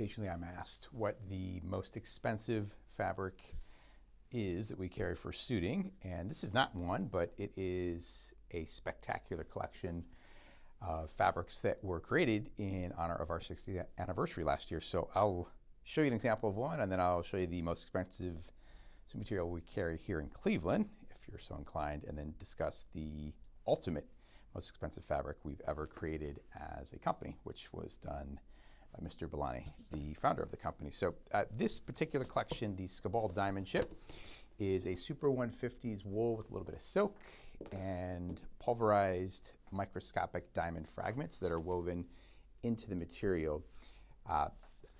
occasionally I'm asked what the most expensive fabric is that we carry for suiting. And this is not one, but it is a spectacular collection of fabrics that were created in honor of our 60th anniversary last year. So I'll show you an example of one, and then I'll show you the most expensive material we carry here in Cleveland, if you're so inclined, and then discuss the ultimate most expensive fabric we've ever created as a company, which was done by Mr. Balani, the founder of the company. So uh, this particular collection, the Scabal Diamond Chip, is a Super 150s wool with a little bit of silk and pulverized microscopic diamond fragments that are woven into the material. Uh,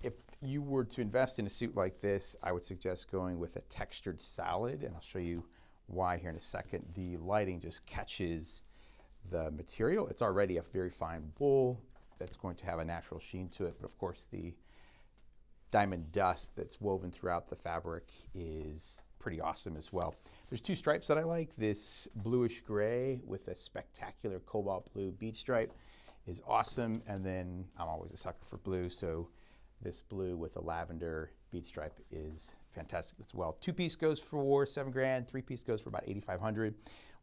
if you were to invest in a suit like this, I would suggest going with a textured salad, and I'll show you why here in a second. The lighting just catches the material. It's already a very fine wool that's going to have a natural sheen to it, but of course the diamond dust that's woven throughout the fabric is pretty awesome as well. There's two stripes that I like. This bluish gray with a spectacular cobalt blue bead stripe is awesome, and then I'm always a sucker for blue, so this blue with a lavender bead stripe is fantastic as well. Two piece goes for seven grand, three piece goes for about 8,500.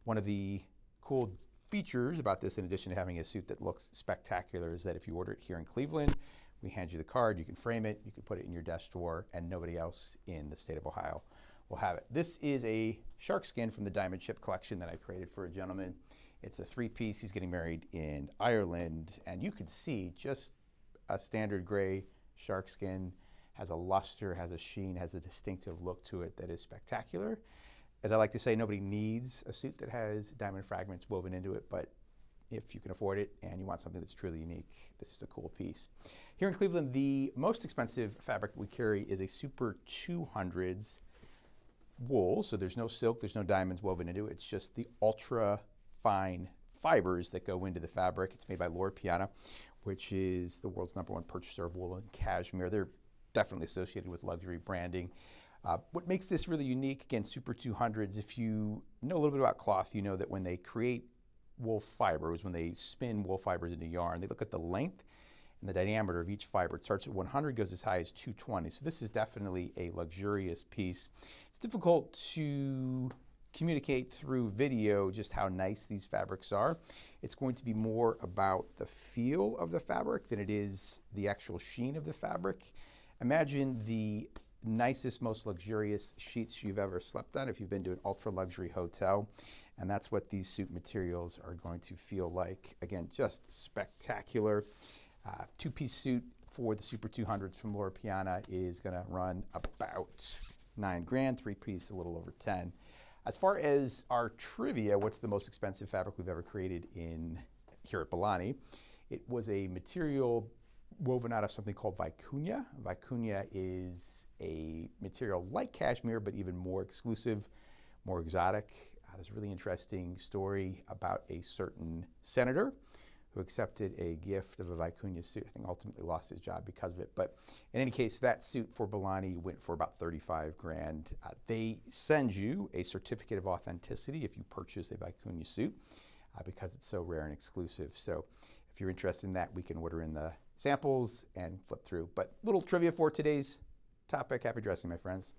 One of the cool features about this, in addition to having a suit that looks spectacular, is that if you order it here in Cleveland, we hand you the card, you can frame it, you can put it in your desk drawer, and nobody else in the state of Ohio will have it. This is a shark skin from the Diamond Chip collection that I created for a gentleman. It's a three piece. He's getting married in Ireland, and you can see just a standard gray shark skin has a luster, has a sheen, has a distinctive look to it that is spectacular as I like to say, nobody needs a suit that has diamond fragments woven into it, but if you can afford it and you want something that's truly unique, this is a cool piece. Here in Cleveland, the most expensive fabric we carry is a Super 200s wool. So there's no silk, there's no diamonds woven into it. It's just the ultra fine fibers that go into the fabric. It's made by Loro Piana, which is the world's number one purchaser of wool and cashmere. They're definitely associated with luxury branding. Uh, what makes this really unique, again, Super 200s, if you know a little bit about cloth, you know that when they create wool fibers, when they spin wool fibers into yarn, they look at the length and the diameter of each fiber. It starts at 100, goes as high as 220. So this is definitely a luxurious piece. It's difficult to communicate through video just how nice these fabrics are. It's going to be more about the feel of the fabric than it is the actual sheen of the fabric. Imagine the nicest, most luxurious sheets you've ever slept on if you've been to an ultra luxury hotel. And that's what these suit materials are going to feel like. Again, just spectacular. Uh, two piece suit for the Super 200s from Loro Piana is going to run about nine grand, three piece a little over 10. As far as our trivia, what's the most expensive fabric we've ever created in here at Balani? It was a material woven out of something called vicuña. Vicuña is a material like cashmere, but even more exclusive, more exotic. Uh, there's a really interesting story about a certain senator who accepted a gift of a vicuña suit. I think ultimately lost his job because of it. But in any case, that suit for Balani went for about 35 grand. Uh, they send you a certificate of authenticity if you purchase a vicuña suit uh, because it's so rare and exclusive. So if you're interested in that, we can order in the samples and flip through. But little trivia for today's topic. Happy dressing, my friends.